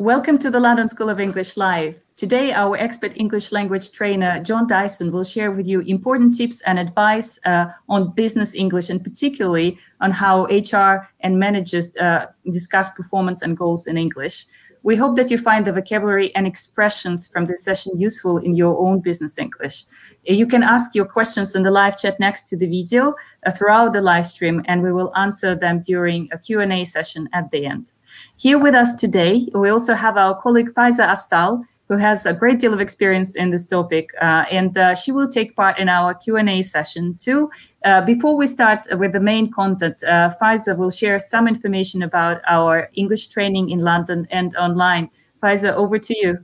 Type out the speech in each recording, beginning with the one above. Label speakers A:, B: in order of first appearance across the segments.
A: Welcome to the London School of English Live. Today, our expert English language trainer, Jon Dyson, will share with you important tips and advice uh, on business English and particularly on how HR and managers uh, discuss performance and goals in English. We hope that you find the vocabulary and expressions from this session useful in your own business English. You can ask your questions in the live chat next to the video uh, throughout the live stream, and we will answer them during a Q&A session at the end. Here with us today, we also have our colleague Faiza Afzal, who has a great deal of experience in this topic, uh, and uh, she will take part in our Q&A session too. Uh, before we start with the main content, uh, Faiza will share some information about our English training in London and online. Faiza, over to you.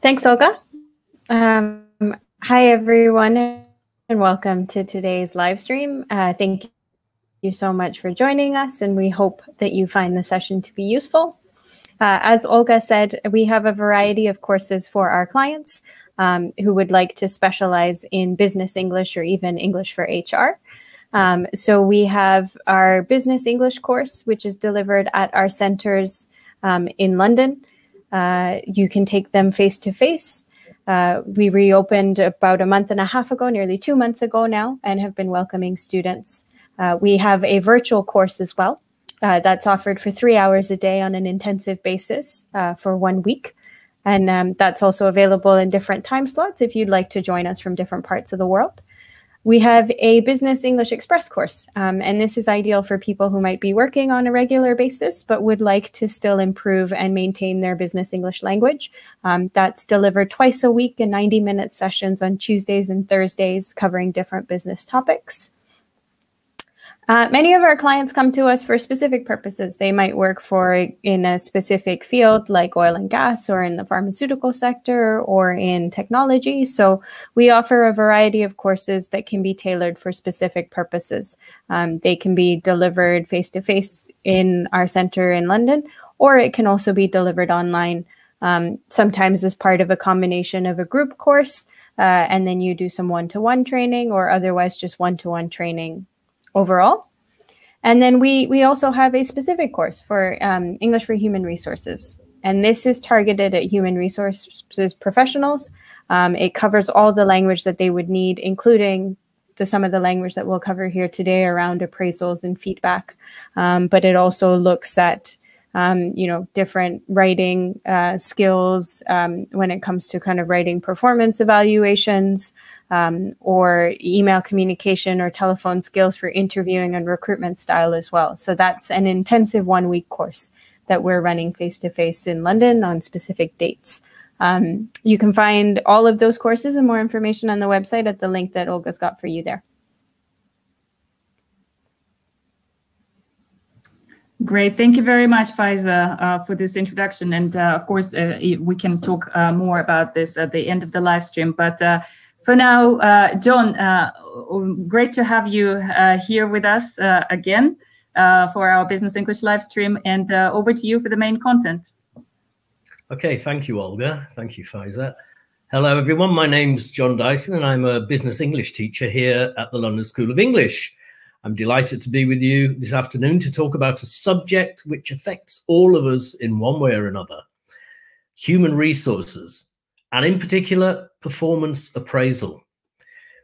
B: Thanks, Olga. Um, hi, everyone, and welcome to today's live stream. Uh, thank you so much for joining us, and we hope that you find the session to be useful. Uh, as Olga said, we have a variety of courses for our clients um, who would like to specialize in business English or even English for HR. Um, so we have our business English course, which is delivered at our centers um, in London. Uh, you can take them face to face. Uh, we reopened about a month and a half ago, nearly two months ago now, and have been welcoming students uh, we have a virtual course as well uh, that's offered for three hours a day on an intensive basis uh, for one week. And um, that's also available in different time slots if you'd like to join us from different parts of the world. We have a Business English Express course, um, and this is ideal for people who might be working on a regular basis but would like to still improve and maintain their business English language. Um, that's delivered twice a week in 90 minute sessions on Tuesdays and Thursdays, covering different business topics. Uh, many of our clients come to us for specific purposes. They might work for in a specific field like oil and gas or in the pharmaceutical sector or in technology. So we offer a variety of courses that can be tailored for specific purposes. Um, they can be delivered face to face in our center in London, or it can also be delivered online, um, sometimes as part of a combination of a group course. Uh, and then you do some one to one training or otherwise just one to one training overall. And then we, we also have a specific course for um, English for Human Resources. And this is targeted at human resources professionals. Um, it covers all the language that they would need, including the some of the language that we'll cover here today around appraisals and feedback. Um, but it also looks at um, you know, different writing uh, skills um, when it comes to kind of writing performance evaluations um, or email communication or telephone skills for interviewing and recruitment style as well. So that's an intensive one week course that we're running face to face in London on specific dates. Um, you can find all of those courses and more information on the website at the link that Olga's got for you there.
A: Great. Thank you very much, Faiza, uh, for this introduction. And uh, of course, uh, we can talk uh, more about this at the end of the live stream. But uh, for now, uh, Jon, great to have you here with us again for our Business English live stream. And over to you for the main content.
C: Okay. Thank you, Olga. Thank you, Faiza. Hello, everyone. My name's Jon Dyson, and I'm a business English teacher here at the London School of English. I'm delighted to be with you this afternoon to talk about a subject which affects all of us in one way or another human resources, and in particular, performance appraisal.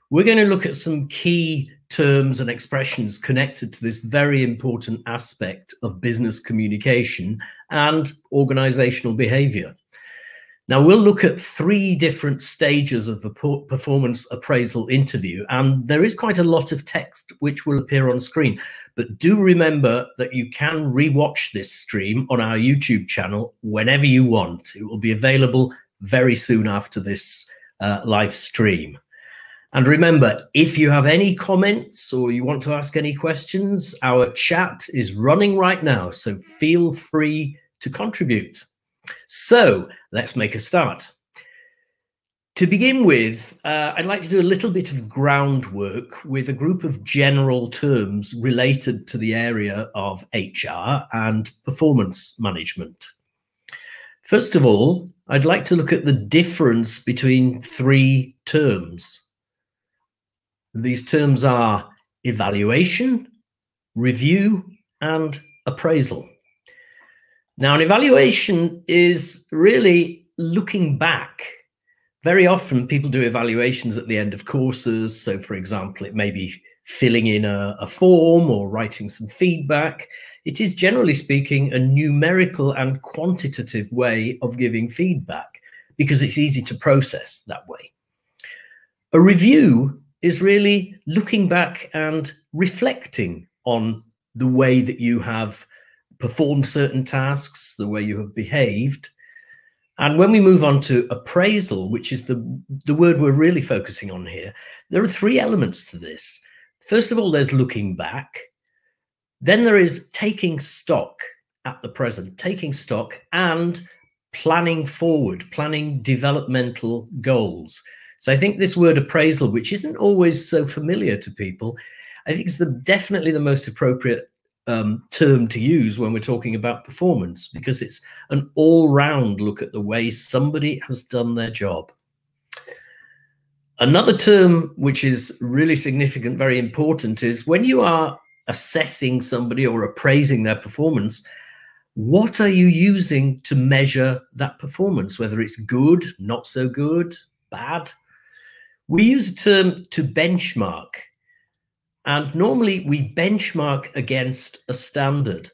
C: We're going to look at some key terms and expressions connected to this very important aspect of business communication and organizational behavior. Now, we'll look at three different stages of the performance appraisal interview, and there is quite a lot of text which will appear on screen. But do remember that you can rewatch this stream on our YouTube channel whenever you want. It will be available very soon after this uh, live stream. And remember, if you have any comments or you want to ask any questions, our chat is running right now, so feel free to contribute. So let's make a start. To begin with, uh, I'd like to do a little bit of groundwork with a group of general terms related to the area of HR and performance management. First of all, I'd like to look at the difference between three terms. These terms are evaluation, review, and appraisal. Now, an evaluation is really looking back. Very often, people do evaluations at the end of courses. So, for example, it may be filling in a, a form or writing some feedback. It is generally speaking a numerical and quantitative way of giving feedback because it's easy to process that way. A review is really looking back and reflecting on the way that you have performed certain tasks, the way you have behaved. And when we move on to appraisal, which is the, the word we're really focusing on here, there are three elements to this. First of all, there's looking back. Then there is taking stock at the present, taking stock and planning forward, planning developmental goals. So I think this word appraisal, which isn't always so familiar to people, I think is the, definitely the most appropriate um, term to use when we're talking about performance because it's an all-round look at the way somebody has done their job. Another term which is really significant, very important, is when you are assessing somebody or appraising their performance, what are you using to measure that performance, whether it's good, not so good, bad? We use a term to benchmark. And normally we benchmark against a standard.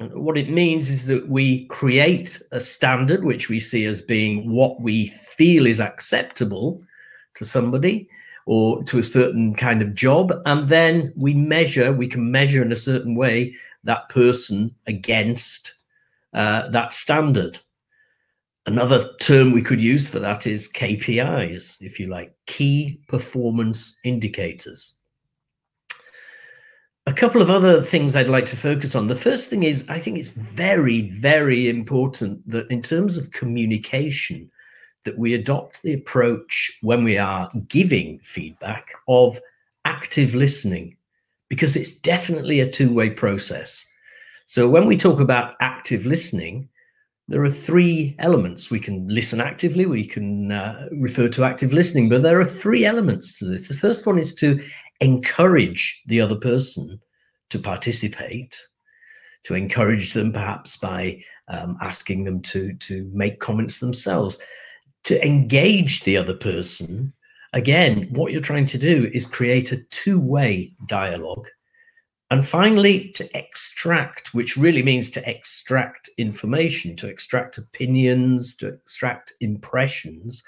C: And what it means is that we create a standard which we see as being what we feel is acceptable to somebody or to a certain kind of job. And then we measure, we can measure in a certain way that person against uh, that standard. Another term we could use for that is KPIs, if you like, key performance indicators. A couple of other things I'd like to focus on. The first thing is I think it's very, very important that in terms of communication, that we adopt the approach when we are giving feedback of active listening, because it's definitely a two way process. So when we talk about active listening, there are three elements. We can listen actively, we can uh, refer to active listening, but there are three elements to this. The first one is to encourage the other person to participate, to encourage them perhaps by um, asking them to, to make comments themselves to engage the other person, again, what you're trying to do is create a two way dialogue. And finally, to extract, which really means to extract information, to extract opinions, to extract impressions,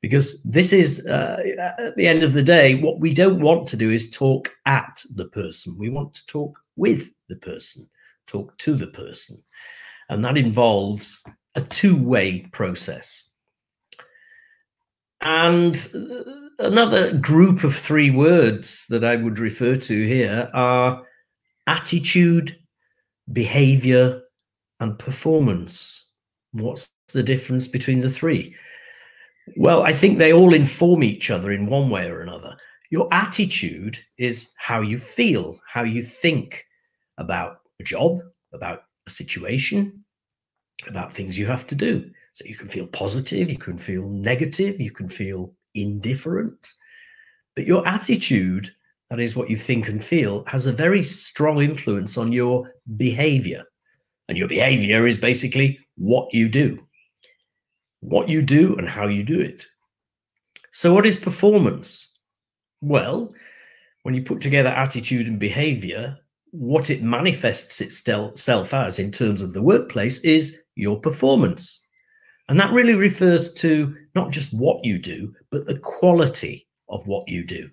C: because this is, uh, at the end of the day, what we don't want to do is talk at the person. We want to talk with the person, talk to the person. And that involves a two way process. And another group of three words that I would refer to here are attitude, behavior, and performance. What's the difference between the three? Well, I think they all inform each other in one way or another. Your attitude is how you feel, how you think about a job, about a situation, about things you have to do. So you can feel positive, you can feel negative, you can feel indifferent. But your attitude, that is what you think and feel, has a very strong influence on your behavior. And your behavior is basically what you do, what you do and how you do it. So, what is performance? Well, when you put together attitude and behavior, what it manifests itself as in terms of the workplace is your performance. And that really refers to not just what you do, but the quality of what you do.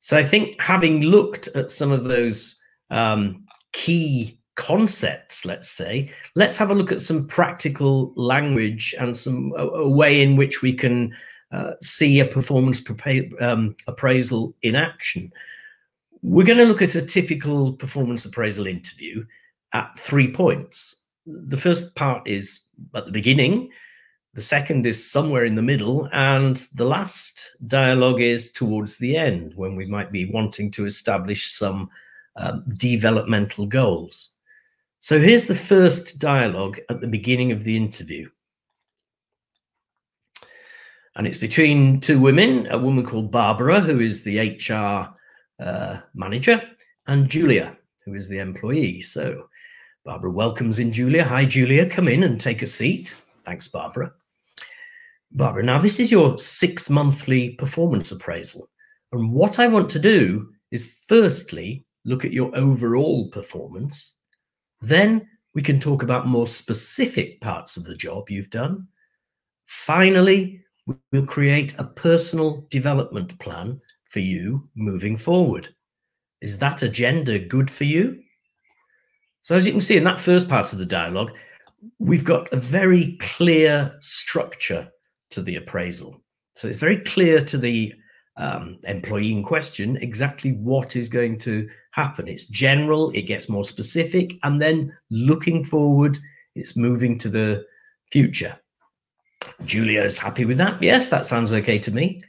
C: So I think having looked at some of those um, key concepts, let's say, let's have a look at some practical language and some a, a way in which we can uh, see a performance um, appraisal in action. We're going to look at a typical performance appraisal interview at three points the first part is at the beginning, the second is somewhere in the middle, and the last dialogue is towards the end when we might be wanting to establish some um, developmental goals. So here's the first dialogue at the beginning of the interview. And it's between two women, a woman called Barbara, who is the HR uh, manager, and Julia, who is the employee. So Barbara welcomes in Julia. Hi, Julia. Come in and take a seat. Thanks, Barbara. Barbara, now this is your six monthly performance appraisal. And what I want to do is firstly look at your overall performance. Then we can talk about more specific parts of the job you've done. Finally, we'll create a personal development plan for you moving forward. Is that agenda good for you? So as you can see in that first part of the dialogue, we've got a very clear structure to the appraisal. So it's very clear to the um, employee in question exactly what is going to happen. It's general, it gets more specific, and then looking forward, it's moving to the future. Julia is happy with that. Yes, that sounds okay to me.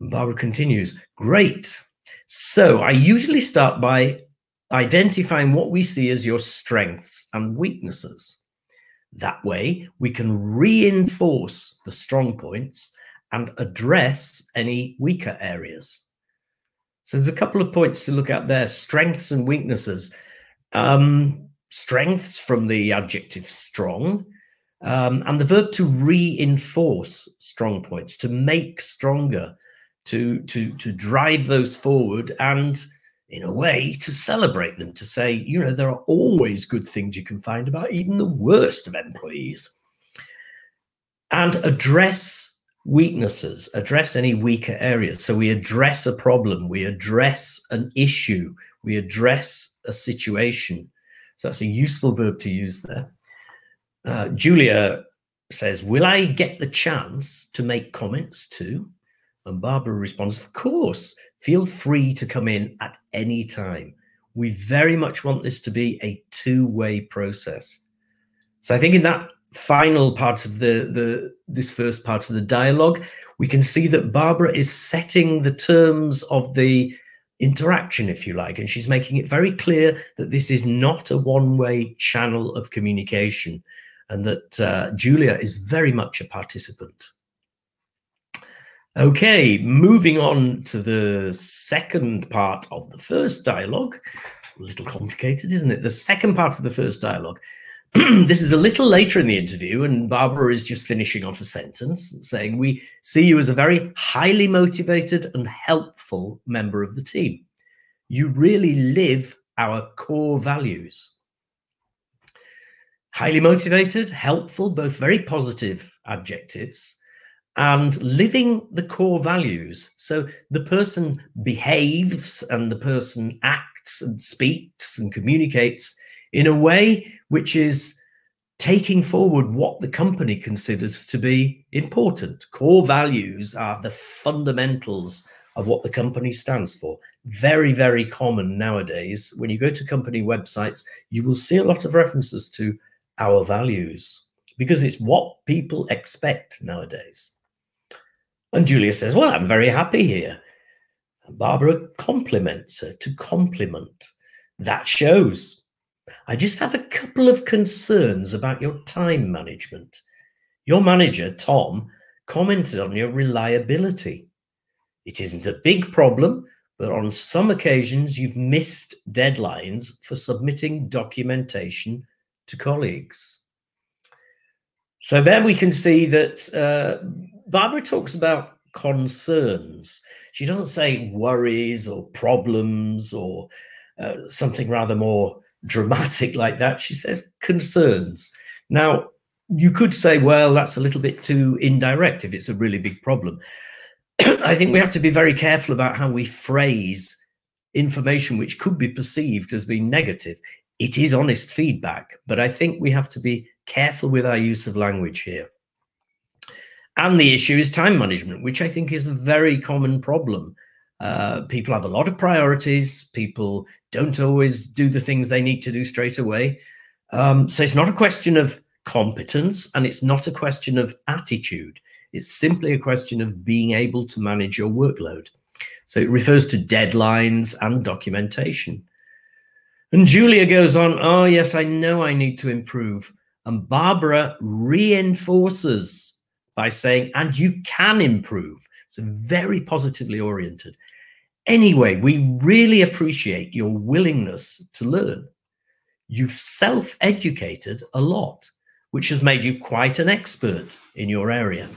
C: Barbara continues, great. So I usually start by identifying what we see as your strengths and weaknesses. That way, we can reinforce the strong points and address any weaker areas. So there's a couple of points to look at there strengths and weaknesses. Um, strengths from the adjective strong, um, and the verb to reinforce strong points, to make stronger, to, to, to drive those forward, and in a way to celebrate them, to say, you know, there are always good things you can find about even the worst of employees. And address weaknesses, address any weaker areas. So we address a problem, we address an issue, we address a situation. So that's a useful verb to use there. Uh, Julia says, Will I get the chance to make comments too? And Barbara responds, Of course, feel free to come in at any time. We very much want this to be a two way process. So I think in that final part of the the this first part of the dialogue we can see that barbara is setting the terms of the interaction if you like and she's making it very clear that this is not a one-way channel of communication and that uh, julia is very much a participant. Okay moving on to the second part of the first dialogue. A little complicated isn't it? The second part of the first dialogue this is a little later in the interview, and Barbara is just finishing off a sentence saying, We see you as a very highly motivated and helpful member of the team. You really live our core values. Highly motivated, helpful, both very positive adjectives, and living the core values. So the person behaves and the person acts and speaks and communicates in a way which is taking forward what the company considers to be important. Core values are the fundamentals of what the company stands for. Very, very common nowadays. When you go to company websites, you will see a lot of references to our values because it's what people expect nowadays. And Julia says, Well, I'm very happy here. Barbara compliments her to compliment. That shows I just have a couple of concerns about your time management. Your manager, Tom, commented on your reliability. It isn't a big problem, but on some occasions you've missed deadlines for submitting documentation to colleagues. So there we can see that uh, Barbara talks about concerns. She doesn't say worries or problems or uh, something rather more dramatic like that. She says concerns. Now, you could say, well, that's a little bit too indirect if it's a really big problem. I think we have to be very careful about how we phrase information which could be perceived as being negative. It is honest feedback, but I think we have to be careful with our use of language here. And the issue is time management, which I think is a very common problem. Uh, people have a lot of priorities. People don't always do the things they need to do straight away. Um, so it's not a question of competence and it's not a question of attitude. It's simply a question of being able to manage your workload. So it refers to deadlines and documentation. And Julia goes on, Oh, yes, I know I need to improve. And Barbara reinforces by saying, And you can improve. So very positively oriented. Anyway, we really appreciate your willingness to learn. you've self educated a lot, which has made you quite an expert in your area.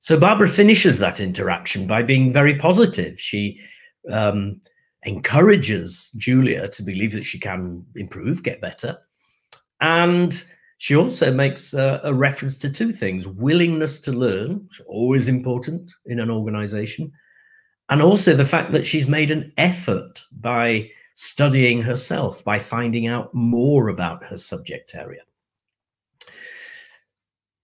C: So Barbara finishes that interaction by being very positive. She um, encourages Julia to believe that she can improve, get better. And she also makes uh, a reference to two things willingness to learn, which always important in an organization, and also the fact that she's made an effort by studying herself, by finding out more about her subject area.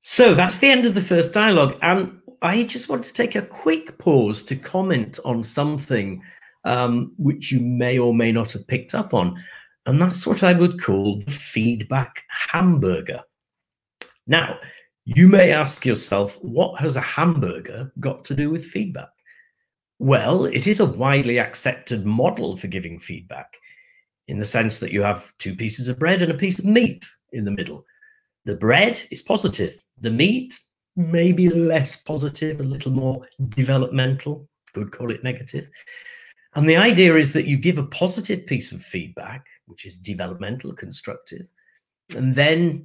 C: So that's the end of the first dialogue. And I just want to take a quick pause to comment on something um, which you may or may not have picked up on. And that's what I would call the feedback hamburger. Now, you may ask yourself, what has a hamburger got to do with feedback? Well, it is a widely accepted model for giving feedback in the sense that you have two pieces of bread and a piece of meat in the middle. The bread is positive, the meat maybe less positive, a little more developmental, could call it negative. And the idea is that you give a positive piece of feedback, which is developmental, constructive, and then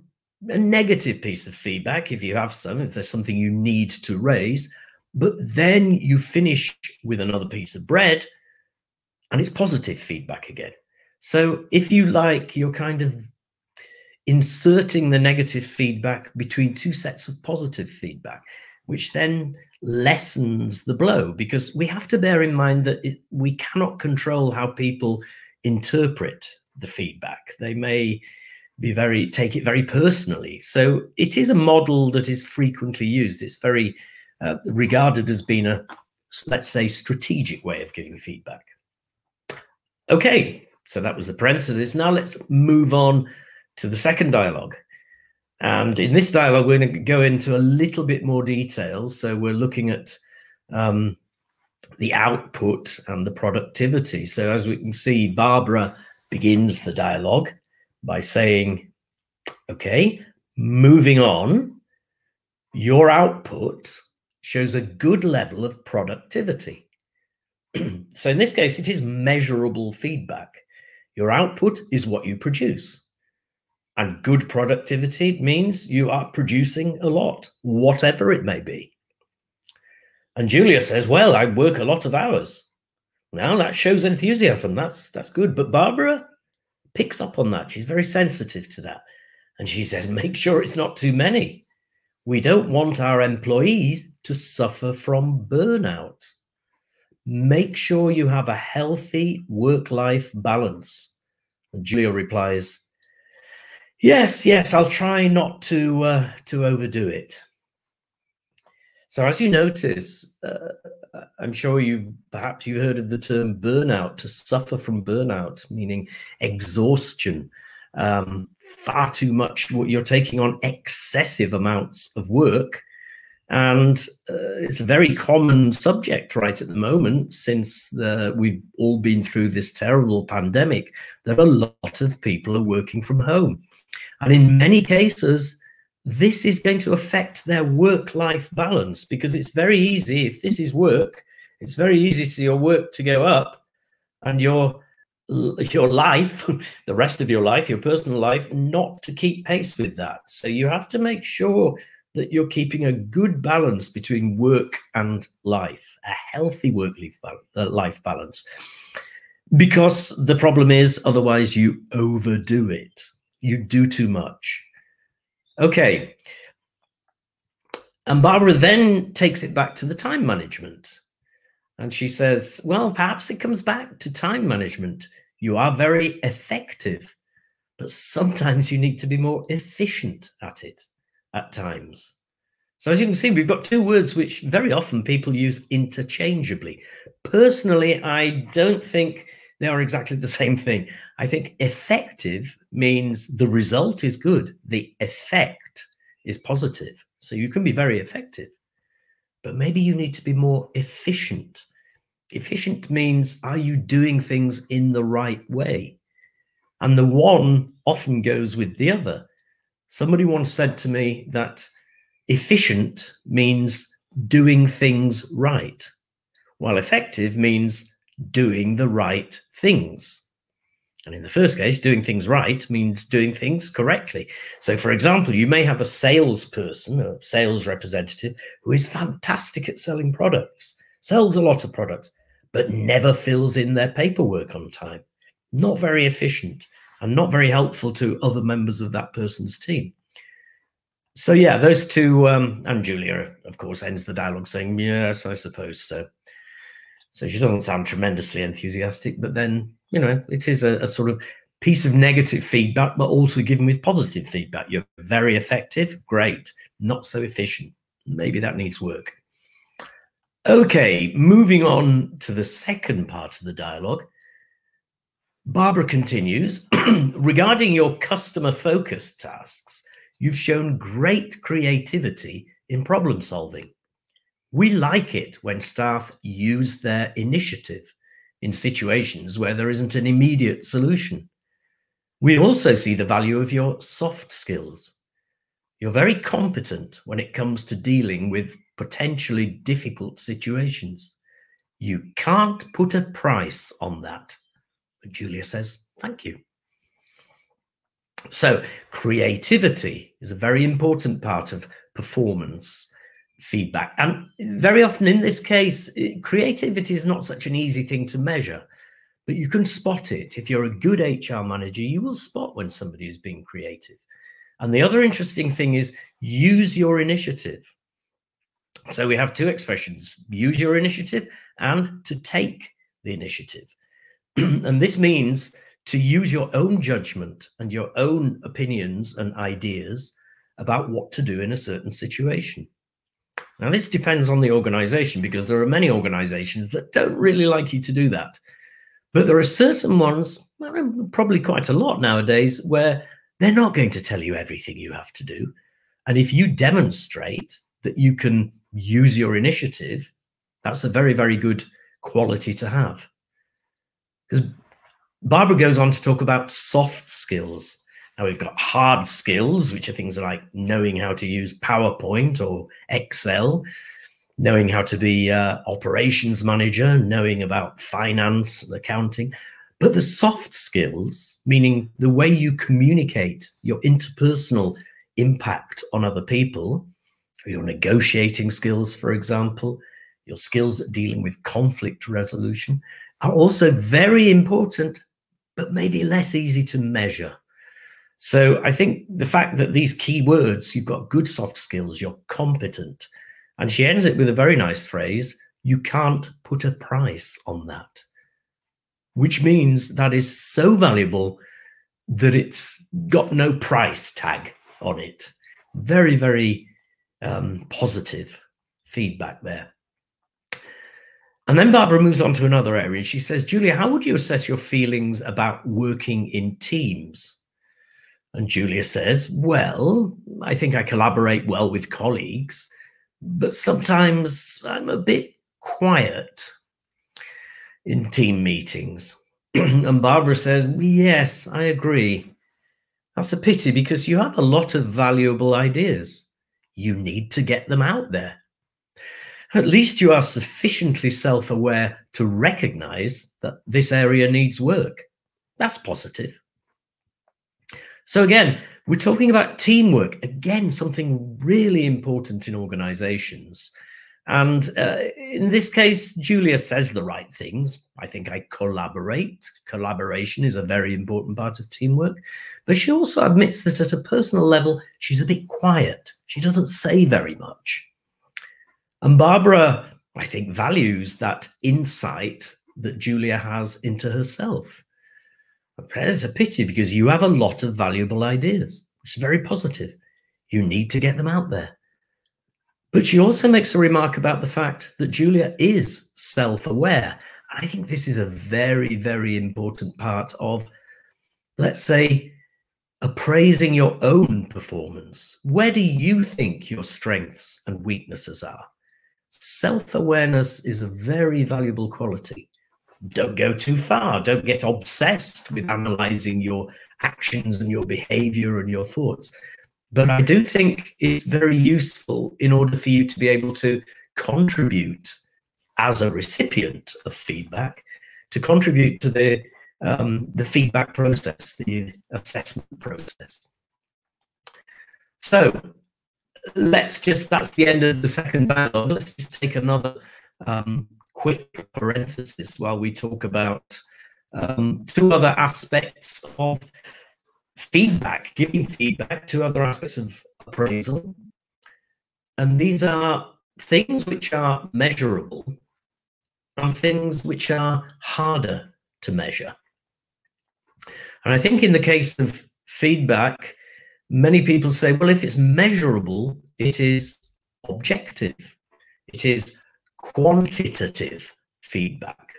C: a negative piece of feedback, if you have some, if there's something you need to raise, but then you finish with another piece of bread and it's positive feedback again. So if you like, you're kind of inserting the negative feedback between two sets of positive feedback, which then lessens the blow because we have to bear in mind that it, we cannot control how people interpret the feedback. They may be very take it very personally. So it is a model that is frequently used. It's very uh, regarded as being a let's say strategic way of giving feedback. Okay, so that was the parenthesis. Now let's move on to the second dialogue. And in this dialogue, we're going to go into a little bit more detail. So we're looking at um, the output and the productivity. So as we can see, Barbara begins the dialogue by saying, okay, moving on, your output shows a good level of productivity. so in this case, it is measurable feedback. Your output is what you produce. And good productivity means you are producing a lot, whatever it may be. And Julia says, Well, I work a lot of hours. Now that shows enthusiasm. That's that's good. But Barbara picks up on that. She's very sensitive to that. And she says, make sure it's not too many. We don't want our employees to suffer from burnout. Make sure you have a healthy work life balance. And Julia replies, Yes, yes, I'll try not to uh, to overdo it. So, as you notice, uh, I'm sure you perhaps you heard of the term burnout. To suffer from burnout, meaning exhaustion, um, far too much. What you're taking on excessive amounts of work, and uh, it's a very common subject right at the moment since the, we've all been through this terrible pandemic. That a lot of people are working from home and in many cases, this is going to affect their work life balance because it's very easy, if this is work, it's very easy for your work to go up and your your life, the rest of your life, your personal life, not to keep pace with that. So you have to make sure that you're keeping a good balance between work and life, a healthy work uh, life balance. Because the problem is, otherwise, you overdo it you do too much. Okay. And Barbara then takes it back to the time management. And she says, well, perhaps it comes back to time management. You are very effective, but sometimes you need to be more efficient at it at times. So, as you can see, we've got two words which very often people use interchangeably. Personally, I don't think they are exactly the same thing. I think effective means the result is good, the effect is positive. So you can be very effective, but maybe you need to be more efficient. Efficient means are you doing things in the right way? And the one often goes with the other. Somebody once said to me that efficient means doing things right, while effective means doing the right things. And in the first case, doing things right means doing things correctly. So, for example, you may have a salesperson, a sales representative, who is fantastic at selling products, sells a lot of products, but never fills in their paperwork on time. Not very efficient and not very helpful to other members of that person's team. So, yeah, those two, um, and Julia, of course, ends the dialogue saying, Yes, I suppose so. So she doesn't sound tremendously enthusiastic, but then, you know, it is a, a sort of piece of negative feedback, but also given with positive feedback. You're very effective, great, not so efficient. Maybe that needs work. Okay, moving on to the second part of the dialogue. Barbara continues regarding your customer focused tasks, you've shown great creativity in problem solving. We like it when staff use their initiative in situations where there isn't an immediate solution. We also see the value of your soft skills. You're very competent when it comes to dealing with potentially difficult situations. You can't put a price on that. And Julia says, Thank you. So, creativity is a very important part of performance feedback. And very often in this case, creativity is not such an easy thing to measure, but you can spot it. If you're a good HR manager, you will spot when somebody is being creative. And the other interesting thing is use your initiative. So we have two expressions use your initiative and to take the initiative. and this means to use your own judgment and your own opinions and ideas about what to do in a certain situation. Now, this depends on the organization because there are many organizations that don't really like you to do that. But there are certain ones, probably quite a lot nowadays, where they're not going to tell you everything you have to do. And if you demonstrate that you can use your initiative, that's a very, very good quality to have. Because Barbara goes on to talk about soft skills. Now we've got hard skills, which are things like knowing how to use PowerPoint or Excel, knowing how to be uh, operations manager, knowing about finance and accounting. But the soft skills, meaning the way you communicate, your interpersonal impact on other people, your negotiating skills, for example, your skills at dealing with conflict resolution, are also very important, but maybe less easy to measure. So I think the fact that these key words, you've got good soft skills, you're competent. And she ends it with a very nice phrase you can't put a price on that, which means that is so valuable that it's got no price tag on it. Very, very um, positive feedback there. And then Barbara moves on to another area. She says, Julia, how would you assess your feelings about working in teams? And Julia says, Well, I think I collaborate well with colleagues, but sometimes I'm a bit quiet in team meetings. and Barbara says, Yes, I agree. That's a pity because you have a lot of valuable ideas. You need to get them out there. At least you are sufficiently self aware to recognize that this area needs work. That's positive. So again, we're talking about teamwork. Again, something really important in organizations. And uh, in this case, Julia says the right things. I think I collaborate. Collaboration is a very important part of teamwork. But she also admits that at a personal level, she's a bit quiet. She doesn't say very much. And Barbara, I think, values that insight that Julia has into herself. It's a pity because you have a lot of valuable ideas, which is very positive. You need to get them out there. But she also makes a remark about the fact that Julia is self aware. I think this is a very, very important part of, let's say, appraising your own performance. Where do you think your strengths and weaknesses are? Self awareness is a very valuable quality don't go too far. Don't get obsessed with analyzing your actions and your behavior and your thoughts. But I do think it's very useful in order for you to be able to contribute as a recipient of feedback, to contribute to the um, the feedback process, the assessment process. So let's just, that's the end of the second dialogue. Let's just take another um, quick parenthesis while we talk about um, two other aspects of feedback, giving feedback, two other aspects of appraisal. And these are things which are measurable and things which are harder to measure. And I think in the case of feedback, many people say, well, if it's measurable, it is objective, it is quantitative feedback.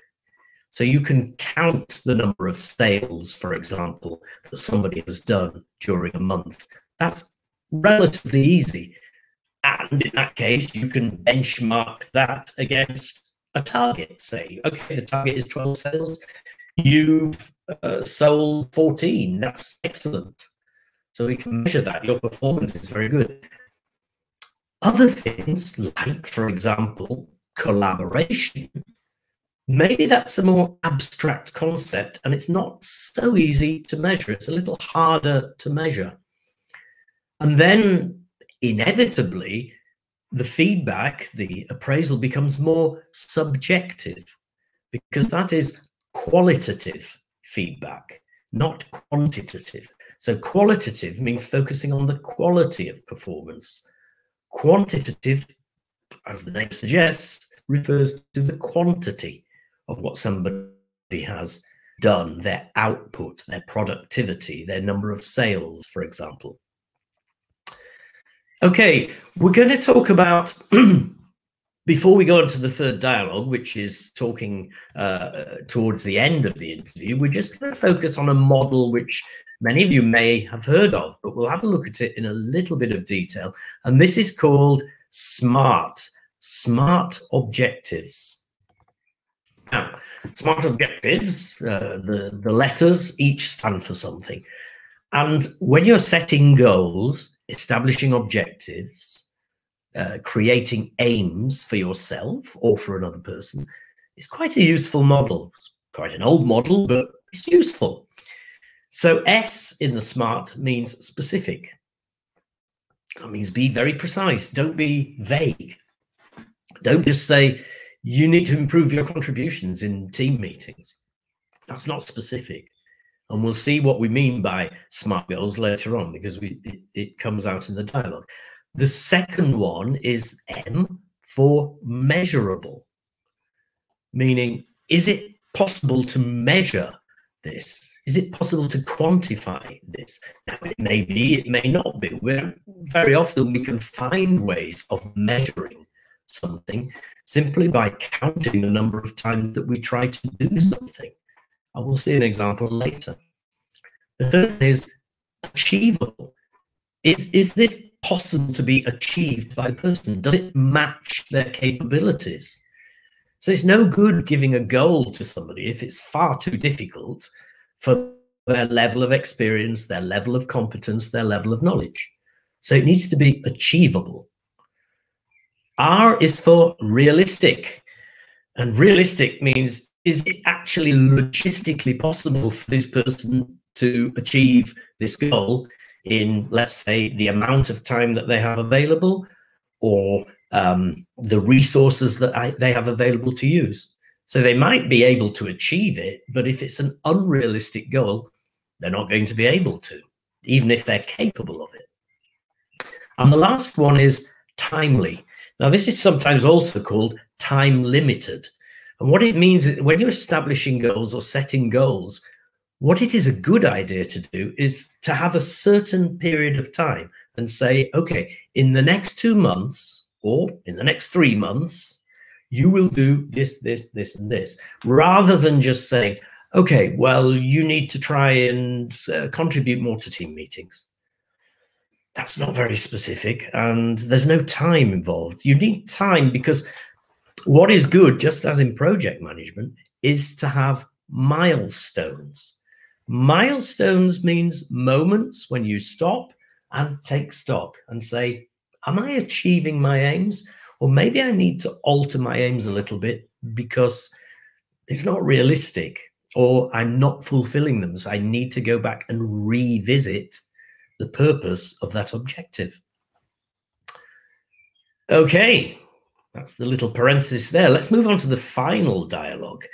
C: So you can count the number of sales, for example, that somebody has done during a month. That's relatively easy. And in that case, you can benchmark that against a target. Say, okay, the target is 12 sales. You've uh, sold 14. That's excellent. So we can measure that. Your performance is very good. Other things, like, for example, collaboration, maybe that's a more abstract concept and it's not so easy to measure. It's a little harder to measure. And then inevitably, the feedback, the appraisal becomes more subjective because that is qualitative feedback, not quantitative. So qualitative means focusing on the quality of performance. Quantitative, as the name suggests, refers to the quantity of what somebody has done, their output, their productivity, their number of sales, for example. Okay, we're going to talk about, before we go on to the third dialogue, which is talking uh, towards the end of the interview, we're just going to focus on a model which many of you may have heard of, but we'll have a look at it in a little bit of detail. And this is called SMART, SMART Objectives. Now, SMART Objectives, uh, the, the letters each stand for something. And when you're setting goals, establishing objectives, uh, creating aims for yourself or for another person it's quite a useful model. It's quite an old model, but it's useful. So S in the SMART means specific. That means be very precise. Don't be vague. Don't just say, you need to improve your contributions in team meetings. That's not specific and we'll see what we mean by smart goals later on because we it, it comes out in the dialogue the second one is m for measurable meaning is it possible to measure this is it possible to quantify this now it may be it may not be We're, very often we can find ways of measuring something simply by counting the number of times that we try to do something I will see an example later. The third is achievable. Is, is this possible to be achieved by a person? Does it match their capabilities? So it's no good giving a goal to somebody if it's far too difficult for their level of experience, their level of competence, their level of knowledge. So it needs to be achievable. R is for realistic. And realistic means is it actually logistically possible for this person to achieve this goal in, let's say, the amount of time that they have available or um, the resources that I, they have available to use? So they might be able to achieve it, but if it's an unrealistic goal, they're not going to be able to, even if they're capable of it. And the last one is timely. Now, this is sometimes also called time limited. And what it means is when you're establishing goals or setting goals, what it is a good idea to do is to have a certain period of time and say, okay, in the next two months or in the next three months, you will do this, this, this, and this, rather than just saying, okay, well, you need to try and uh, contribute more to team meetings. That's not very specific, and there's no time involved. You need time because what is good, just as in project management, is to have milestones. Milestones means moments when you stop and take stock and say, Am I achieving my aims? Or maybe I need to alter my aims a little bit because it's not realistic. or I'm not fulfilling them. So I need to go back and revisit the purpose of that objective. Okay, that's the little parenthesis there. Let's move on to the final dialogue.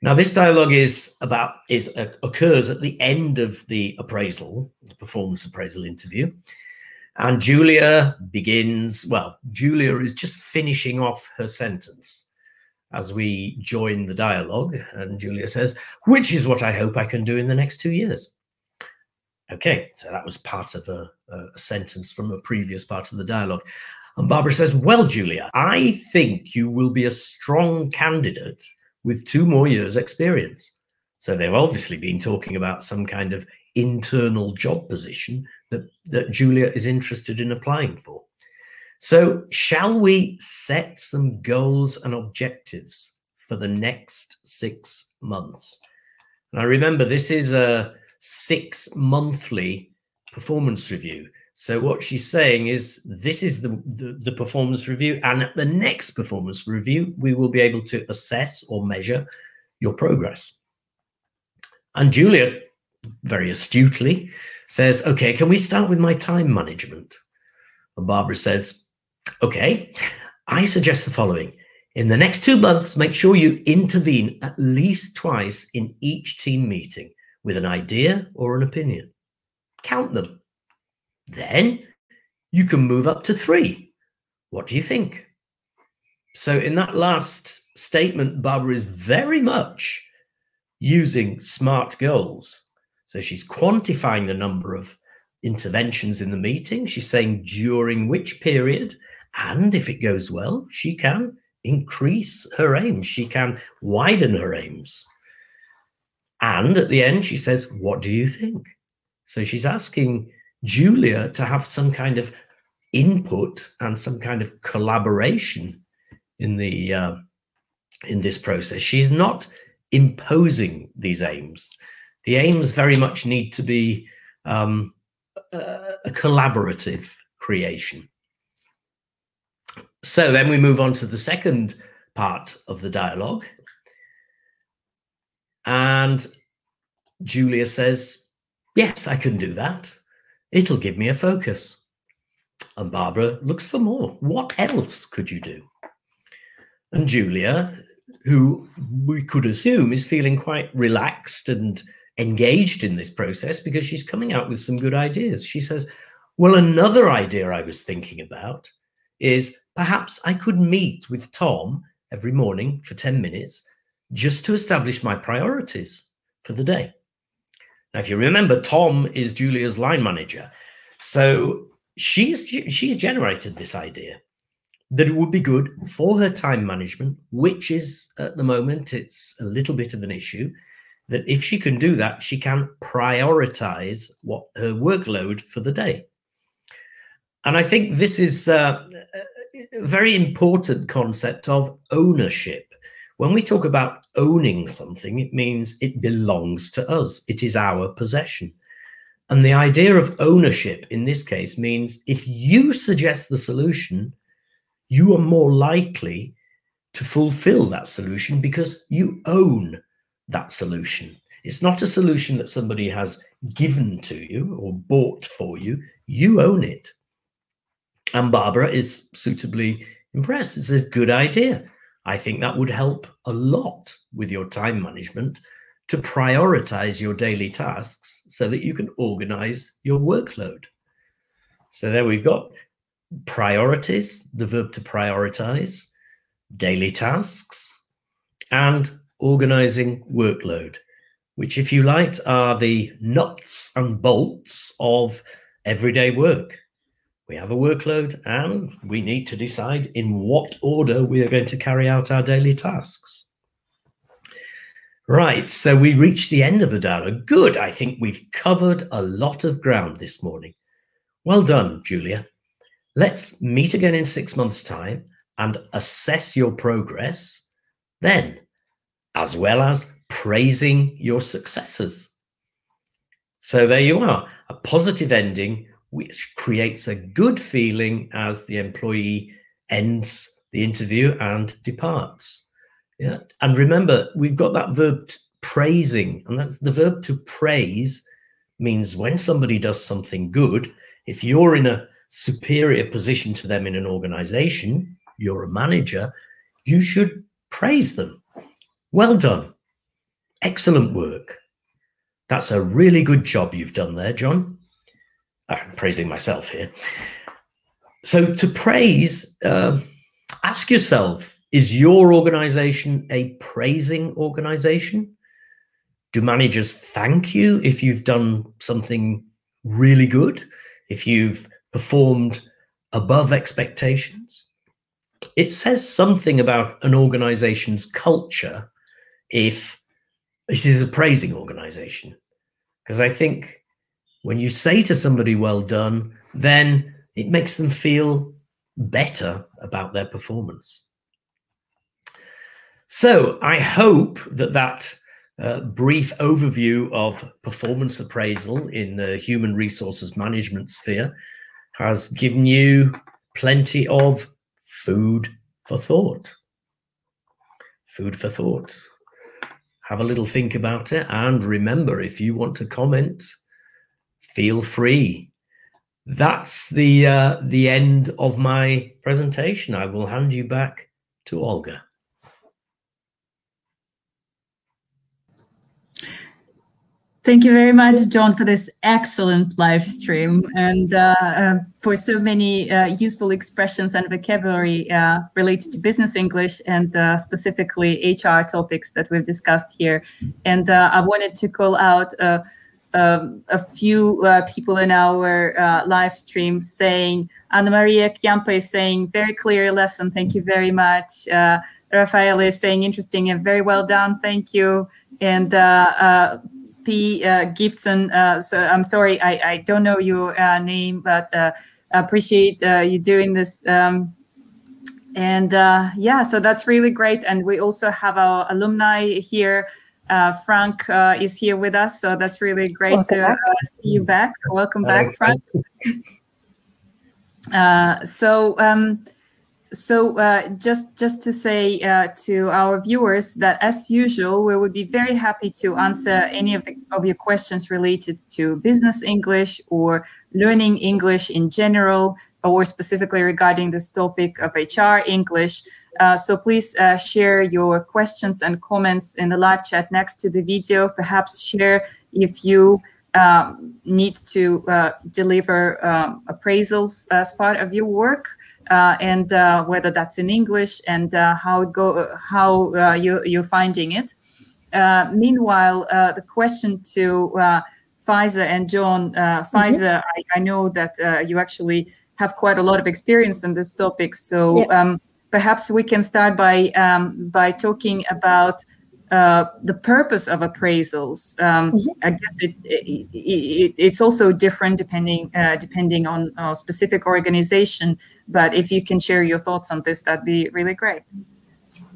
C: Now, this dialogue is about is uh, occurs at the end of the appraisal, the performance appraisal interview, and Julia begins. Well, Julia is just finishing off her sentence as we join the dialogue, and Julia says, "Which is what I hope I can do in the next two years." Okay, so that was part of a, a sentence from a previous part of the dialogue. And Barbara says, Well, Julia, I think you will be a strong candidate with two more years' experience. So they've obviously been talking about some kind of internal job position that, that Julia is interested in applying for. So, shall we set some goals and objectives for the next six months? And I remember this is a six monthly performance review. So what she's saying is this is the, the, the, performance review. And at the next performance review, we will be able to assess or measure your progress. And Julia very astutely says, okay, can we start with my time management? And Barbara says, okay, I suggest the following. In the next two months, make sure you intervene at least twice in each team meeting with an idea or an opinion. Count them then you can move up to three. What do you think? So, in that last statement, Barbara is very much using SMART goals. So, she's quantifying the number of interventions in the meeting. She's saying during which period, and if it goes well, she can increase her aims, she can widen her aims. And at the end, she says, What do you think? So, she's asking Julia to have some kind of input and some kind of collaboration in the uh, in this process. She's not imposing these aims. The aims very much need to be um, a, a collaborative creation. So then we move on to the second part of the dialogue. And Julia says, Yes, I can do that. It'll give me a focus. And Barbara looks for more. What else could you do? And Julia, who we could assume is feeling quite relaxed and engaged in this process because she's coming out with some good ideas. She says, Well, another idea I was thinking about is perhaps I could meet with Tom every morning for 10 minutes just to establish my priorities for the day. Now, if you remember, Tom is Julia's line manager. So she's she's generated this idea that it would be good for her time management, which is at the moment it's a little bit of an issue. That if she can do that, she can prioritize what her workload for the day. And I think this is uh, a very important concept of ownership when we talk about owning something, it means it belongs to us, it is our possession. And the idea of ownership in this case means if you suggest the solution, you are more likely to fulfill that solution because you own that solution. It's not a solution that somebody has given to you or bought for you, you own it. And Barbara is suitably impressed. It's a good idea. I think that would help a lot with your time management to prioritize your daily tasks so that you can organize your workload. So there we've got priorities, the verb to prioritize, daily tasks, and organizing workload, which, if you like, are the nuts and bolts of everyday work we have a workload and we need to decide in what order we are going to carry out our daily tasks. Right, so we reached the end of the dialogue. Good, I think we've covered a lot of ground this morning. Well done, Julia. Let's meet again in six months' time and assess your progress then, as well as praising your successes. So there you are, a positive ending which creates a good feeling as the employee ends the interview and departs. Yeah. And remember, we've got that verb praising, and that's the verb to praise means when somebody does something good, if you're in a superior position to them in an organization, you're a manager, you should praise them. Well done. Excellent work. That's a really good job you've done there, Jon. I'm praising myself here. So, to praise, uh, ask yourself is your organization a praising organization? Do managers thank you if you've done something really good? If you've performed above expectations? It says something about an organization's culture if this is a praising organization. Because I think when you say to somebody, well done, then it makes them feel better about their performance. So I hope that that uh, brief overview of performance appraisal in the human resources management sphere has given you plenty of food for thought. Food for thought. Have a little think about it. And remember, if you want to comment, feel free. That's the uh, the end of my presentation. I will hand you back to Olga.
A: Thank you very much, Jon, for this excellent live stream and uh, uh, for so many uh, useful expressions and vocabulary uh, related to business English and uh, specifically HR topics that we've discussed here. And uh, I wanted to call out um, a few people in our live stream saying, Anna Maria Chiampa is saying, very clear lesson, thank you very much. Rafael is saying, interesting and very well done, thank you. And P. Uh, Gibson. Uh, so I'm sorry, I, I don't know your uh, name, but I appreciate you doing this. Um, and yeah, so that's really great. And we also have our alumni here. Uh, Frank uh, is here with us, so that's really great Welcome to uh, see you back. Welcome back, Frank. so um, so uh, just just to say uh, to our viewers that as usual we would be very happy to answer any of, the, of your questions related to business english or learning english in general or specifically regarding this topic of hr english. Uh, so please uh, share your questions and comments in the live chat next to the video. Perhaps share if you um, need to uh, deliver um, appraisals as part of your work uh, and uh, whether that's in English and uh, how it go how uh, you you're finding it. Uh, meanwhile, uh, the question to Faiza and Jon, mm-hmm. I, I, know that you actually have quite a lot of experience in this topic, so yeah. um, perhaps we can start by um, by talking about uh, the purpose of appraisals. Um, mm-hmm. I guess it, it, it, it's also different depending uh, depending on a specific organization. But if you can share your thoughts on this, that'd be really great.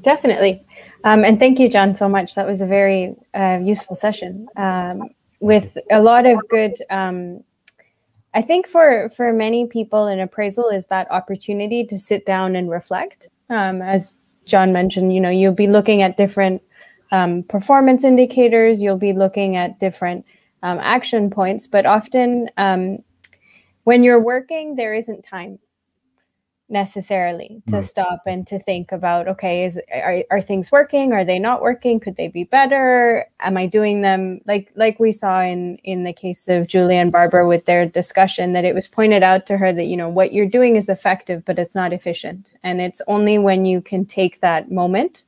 B: Definitely, um, and thank you, Jon, so much. That was a very uh, useful session um, with a lot of good. Um, I think for for many people, an appraisal is that opportunity to sit down and reflect. Um, as Jon mentioned, you know, you'll be looking at different um, performance indicators, you'll be looking at different um, action points, but often um, when you're working, there isn't time necessarily to mm. stop and to think about okay is are, are things working? Are they not working? Could they be better? Am i doing them? Like like we saw in in the case of julia and barbara with their discussion that it was pointed out to her that you know what you're doing is effective but it's not efficient. And it's only when you can take that moment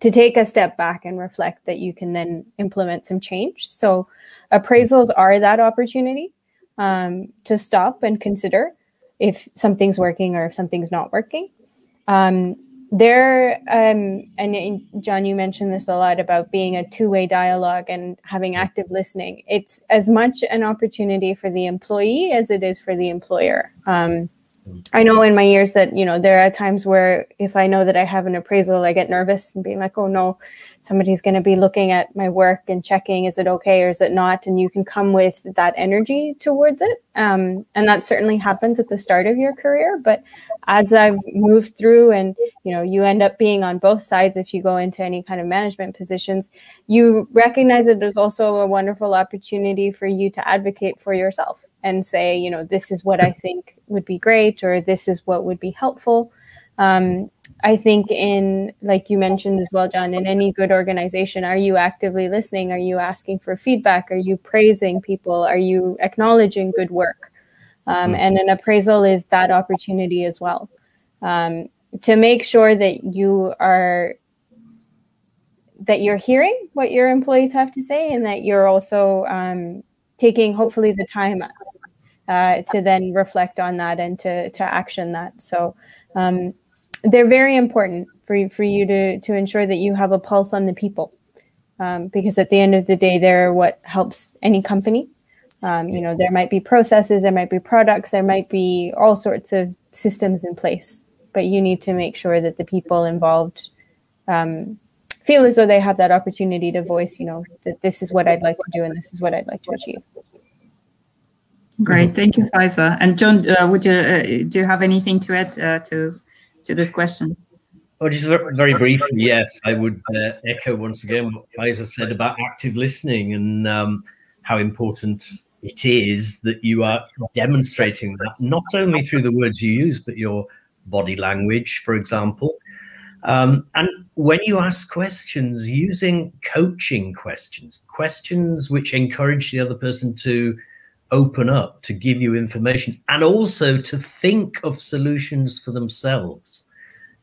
B: to take a step back and reflect that you can then implement some change. So appraisals are that opportunity um, to stop and consider if something's working or if something's not working. Um, there, um, and Jon, you mentioned this a lot about being a two-way dialogue and having active listening. It's as much an opportunity for the employee as it is for the employer. Um, I know in my years that, you know, there are times where if I know that I have an appraisal, I get nervous and being like, oh no, somebody's going to be looking at my work and checking, is it okay or is it not? And you can come with that energy towards it. Um, and that certainly happens at the start of your career. But as I've moved through and, you know, you end up being on both sides if you go into any kind of management positions, you recognize that there's also a wonderful opportunity for you to advocate for yourself and say, you know, this is what I think would be great, or this is what would be helpful. Um, I think in, like you mentioned as well, Jon, in any good organization, are you actively listening? Are you asking for feedback? Are you praising people? Are you acknowledging good work? Um, and an appraisal is that opportunity as well um, to make sure that you are that you're hearing what your employees have to say and that you're also um, taking hopefully the time uh, to then reflect on that and to to action that. So um, they're very important for you, for you to to ensure that you have a pulse on the people, um, because at the end of the day, they're what helps any company. Um, you know, there might be processes, there might be products, there might be all sorts of systems in place, but you need to make sure that the people involved um, feel as though they have that opportunity to voice, you know, that this is what I'd like to do and this is what I'd like to achieve.
A: Great, thank you, Faiza. And Jon, uh, would you uh, do you have anything to add uh, to to this question?
C: Well, just very briefly, yes, I would uh, echo once again what Faiza said about active listening and um, how important it is that you are demonstrating that not only through the words you use, but your body language, for example, um, and when you ask questions, using coaching questions, questions which encourage the other person to open up, to give you information, and also to think of solutions for themselves.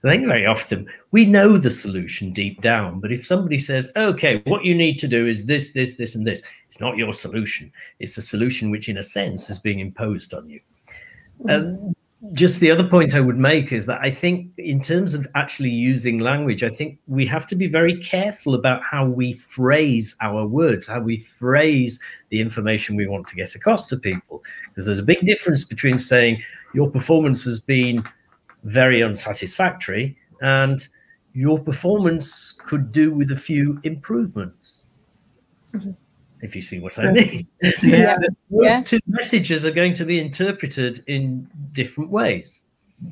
C: I think very often we know the solution deep down, but if somebody says, okay, what you need to do is this, this, this, and this, it's not your solution. It's a solution which, in a sense, is being imposed on you. Mm-hmm just the other point I would make is that I think, in terms of actually using language, I think we have to be very careful about how we phrase our words, how we phrase the information we want to get across to people. Because there's a big difference between saying your performance has been very unsatisfactory and your performance could do with a few improvements. Mm-hmm if you see what I mean. yeah. Those yeah. two messages are going to be interpreted in different ways.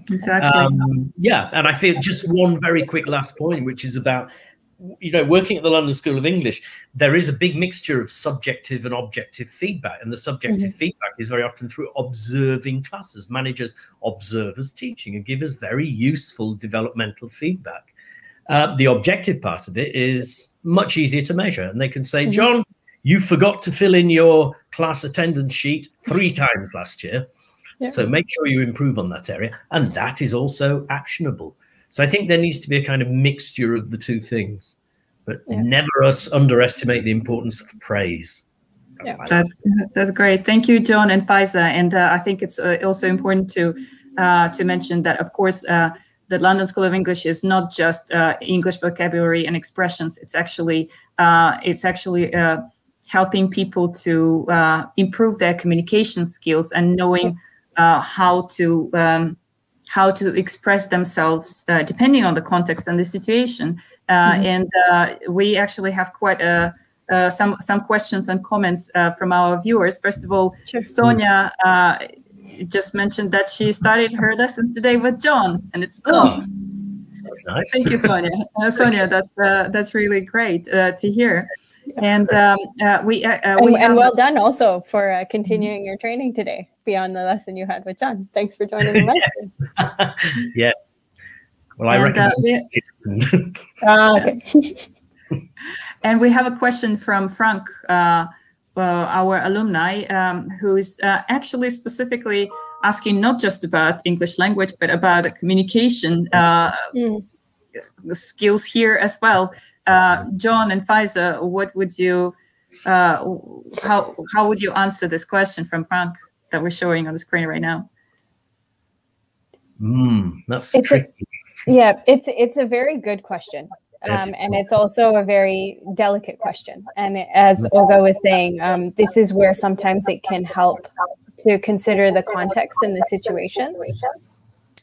A: Exactly. Um,
C: yeah, and I feel just one very quick last point, which is about you know working at the London School of English. There is a big mixture of subjective and objective feedback, and the subjective mm-hmm. feedback is very often through observing classes. Managers observe us teaching and give us very useful developmental feedback. Uh, the objective part of it is much easier to measure, and they can say, mm-hmm. Jon you forgot to fill in your class attendance sheet three times last year. Yeah. So make sure you improve on that area. And that is also actionable. So I think there needs to be a kind of mixture of the two things, but yeah. never us underestimate the importance of praise.
A: That's, yeah. that's, that's great. Thank you, Jon and Faiza. And uh, I think it's uh, also important to uh, to mention that, of course, uh, the London School of English is not just uh, English vocabulary and expressions. It's actually uh, it's actually helping people to uh, improve their communication skills and knowing uh, how to um, how to express themselves uh, depending on the context and the situation. Uh, mm-hmm. And uh, we actually have quite a uh, some some questions and comments from our viewers. First of all, sure. Sonia just mentioned that she started her lessons today with Jon, and it's stopped. Oh.
C: That's nice.
A: Thank you, Sonia. Sonia, that's that's really great to hear and um, uh, we uh, uh we
B: and, and, well done also for uh, continuing your training today beyond the lesson you had with Jon. Thanks for joining us.
C: lesson. yeah. Well, I and, uh, recommend.
A: Uh, okay. and we have a question from Frank, our alumni, um, who is actually specifically asking not just about English language, but about communication mm. skills here as well uh, Jon and Faiza, what would you, uh, how how would you answer this question from Frank that we're showing on the screen right now?
C: Mm, that's it's tricky.
B: A, yeah, it's it's a very good question. Um, and it's also a very delicate question. And as Olga was saying, um, this is where sometimes it can help to consider the context and the situation,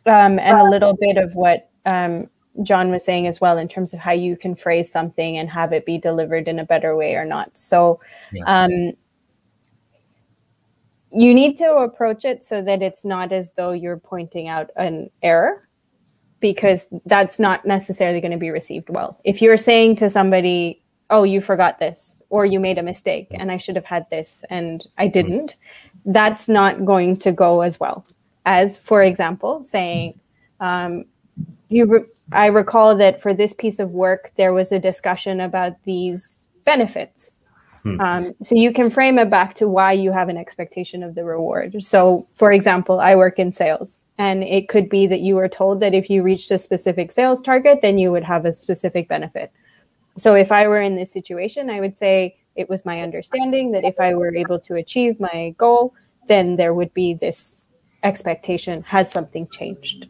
B: um, and a little bit of what um, Jon was saying as well in terms of how you can phrase something and have it be delivered in a better way or not. So, yeah. um, you need to approach it so that it's not as though you're pointing out an error because that's not necessarily going to be received well. If you're saying to somebody, "Oh, you forgot this," or "You made a mistake and I should have had this and I didn't," that's not going to go as well as, for example, saying, um, you re- I recall that for this piece of work, there was a discussion about these benefits. Hmm. Um, so you can frame it back to why you have an expectation of the reward. So, for example, I work in sales, and it could be that you were told that if you reached a specific sales target, then you would have a specific benefit. So, if I were in this situation, I would say it was my understanding that if I were able to achieve my goal, then there would be this expectation. Has something changed?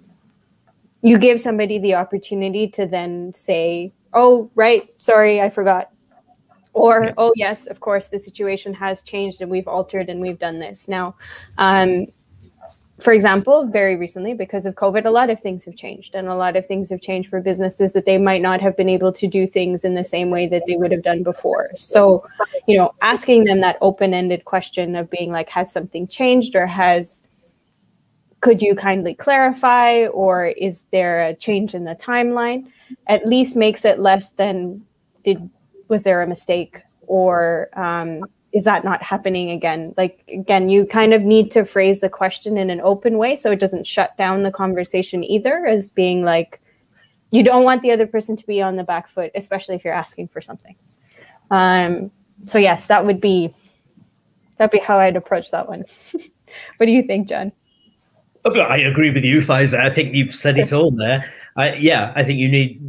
B: You give somebody the opportunity to then say, oh, right, sorry, I forgot. Or, yeah. oh, yes, of course, the situation has changed and we've altered and we've done this. Now, um, for example, very recently, because of COVID, a lot of things have changed, and a lot of things have changed for businesses that they might not have been able to do things in the same way that they would have done before. So, you know, asking them that open ended question of being like, has something changed or has could you kindly clarify or is there a change in the timeline? At least makes it less than did was there a mistake or um, is that not happening again? Like again you kind of need to phrase the question in an open way so it doesn't shut down the conversation either as being like you don't want the other person to be on the back foot especially if you're asking for something. Um, so yes that would be that'd be how i'd approach that one. What do you think jon
C: I agree with you, Faiza. I think you've said it all there. I, yeah, I think you need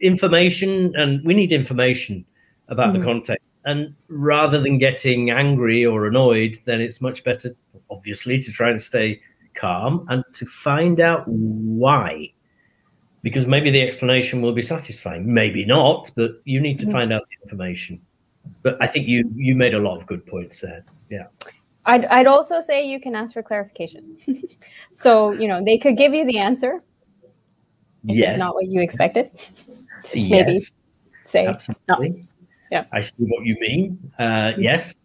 C: information, and we need information about mm-hmm. the context. And rather than getting angry or annoyed, then it's much better, obviously, to try and stay calm and to find out why. Because maybe the explanation will be satisfying, maybe not, but you need to mm-hmm. find out the information. But I think you you made a lot of good points there. Yeah.
B: I'd, I'd also say you can ask for clarification. so, you know, they could give you the answer if yes. it's not what you expected.
C: Yes.
B: Maybe say
C: Absolutely. Yeah. I see what you mean. Uh, mm-hmm. yes.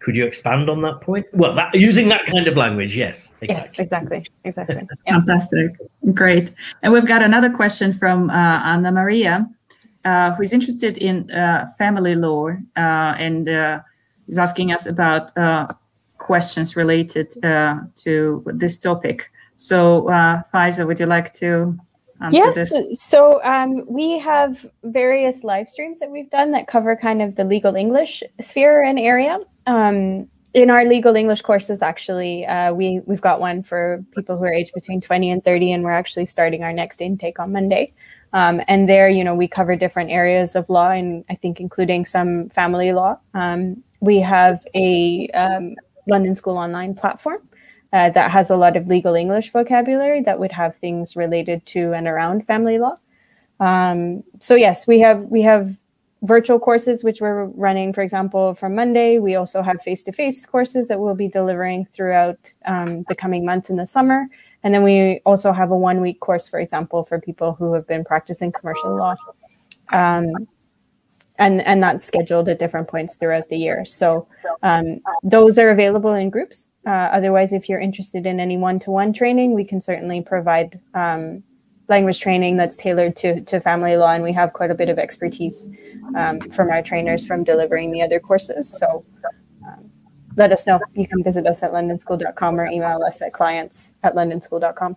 C: Could you expand on that point? Well, that, using that kind of language, yes.
B: Exactly. Yes, exactly. Exactly.
A: Yeah. Fantastic. Great. And we've got another question from uh, Anna Maria, uh, who is interested in uh, family law uh, and uh, is asking us about uh, questions related uh, to this topic. So, uh, Faiza, would you like to yes.
B: this? So, um, we have various live streams that we've done that cover kind of the legal English sphere and area. Um, in our legal English courses, actually, uh, we we've got one for people who are aged between 20 and 30, and we're actually starting our next intake on Monday. Um, and there, you know, we cover different areas of law, and I think including some family law. Um, we have a um, London School Online platform uh, that has a lot of legal English vocabulary that would have things related to and around family law. Um, so yes, we have we have virtual courses which we're running, for example, from Monday. We also have face-to-face courses that we'll be delivering throughout um, the coming months in the summer. And then we also have a one-week course, for example, for people who have been practicing commercial law. Um, and and that's scheduled at different points throughout the year. So um, those are available in groups. Uh, otherwise, if you're interested in any one-to-one training, we can certainly provide um, language training that's tailored to to family law, and we have quite a bit of expertise um, from our trainers from delivering the other courses. So. Um, let us know. You can visit us at londonschool.com or email us at clients at londonschool.com.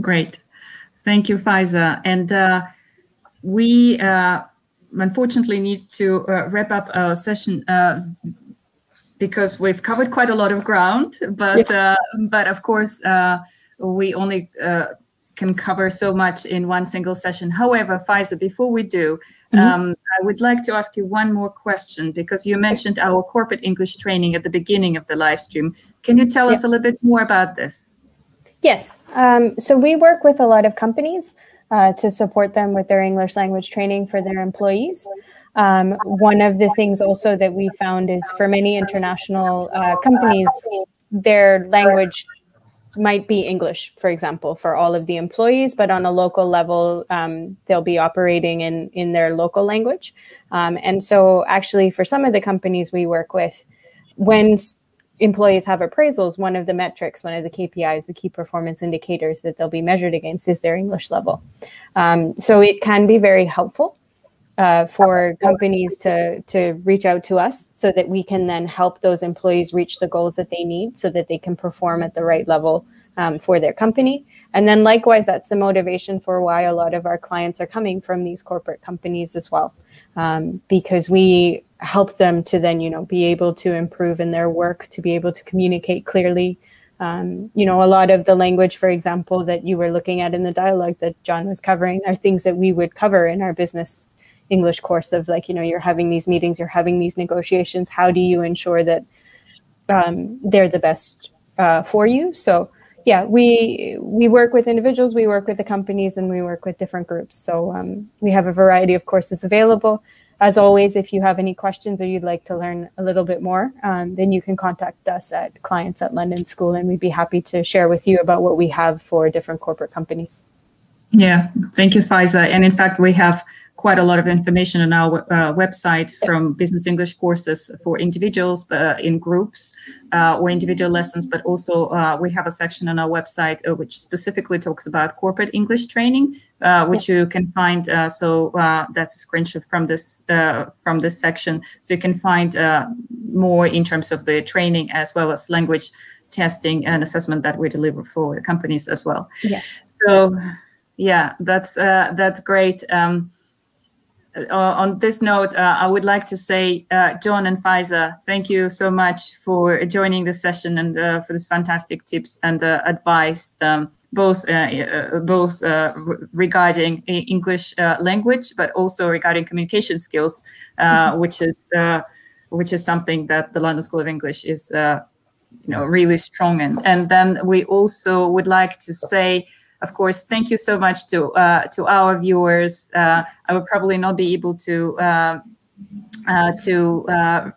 A: Great. Thank you, Faiza. And uh, we uh, unfortunately need to uh, wrap up our session uh, because we've covered quite a lot of ground, but uh, but of course uh, we only uh, can cover so much in one single session. However, Faiza, before we do, mm-hmm. um, I would like to ask you one more question because you mentioned our corporate English training at the beginning of the live stream. Can you tell us a little bit more about this?
B: Yes. Um, so we work with a lot of companies uh, to support them with their English language training for their employees. Um, one of the things also that we found is for many international uh, companies, their language might be English, for example, for all of the employees, but on a local level, um, they'll be operating in in their local language. Um, and so, actually, for some of the companies we work with, when employees have appraisals, one of the metrics, one of the KPIs, the key performance indicators that they'll be measured against is their English level. Um, so it can be very helpful uh, for companies to to reach out to us so that we can then help those employees reach the goals that they need so that they can perform at the right level um, for their company and then likewise that's the motivation for why a lot of our clients are coming from these corporate companies as well um, because we help them to then you know be able to improve in their work to be able to communicate clearly um, you know a lot of the language for example that you were looking at in the dialogue that jon was covering are things that we would cover in our business English course of like, you know, you're having these meetings, you're having these negotiations. How do you ensure that um, they're the best uh, for you? So yeah, we we work with individuals, we work with the companies, and we work with different groups. So um, we have a variety of courses available. As always, if you have any questions or you'd like to learn a little bit more, um, then you can contact us at clients at London School, and we'd be happy to share with you about what we have for different corporate companies.
A: Yeah, thank you, Faiza. And in fact, we have quite a lot of information on our uh, website from business English courses for individuals uh, in groups uh, or individual lessons, but also uh, we have a section on our website uh, which specifically talks about corporate English training, uh, which you can find. so that's a screenshot from this from this section. So you can find more in terms of the training as well as language testing and assessment that we deliver for companies as well.
B: Yeah.
A: So yeah, that's that's great. Um, uh, on this note, uh, I would like to say, uh, Jon and Faiza, thank you so much for joining the session and uh, for this fantastic tips and uh, advice, um, both uh, both regarding English language, but also regarding communication skills, mm-hmm. which is which is something that the London School of English is, you know, really strong in. And then we also would like to say of course, thank you so much to uh, to our viewers. Uh, I will probably not be able to uh, uh to uh,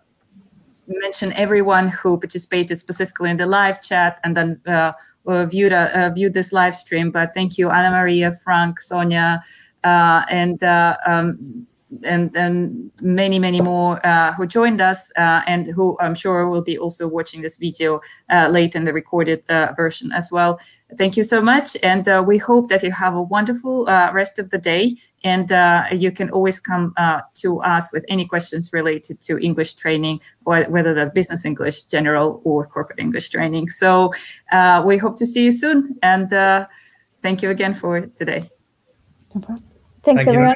A: mention everyone who participated specifically in the live chat and then uh, viewed viewed this live stream. But thank you, Anna Maria, Frank, Sonia, and um, and, and many, many more uh, who joined us uh, and who I'm sure will be also watching this video uh, late in the recorded uh, version as well. Thank you so much. And uh, we hope that you have a wonderful uh, rest of the day. And you can always come to us with any questions related to English training, or whether that's business English, general, or corporate English training. So we hope to see you soon. And thank you again for today.
B: No problem. Thanks, Thank everyone.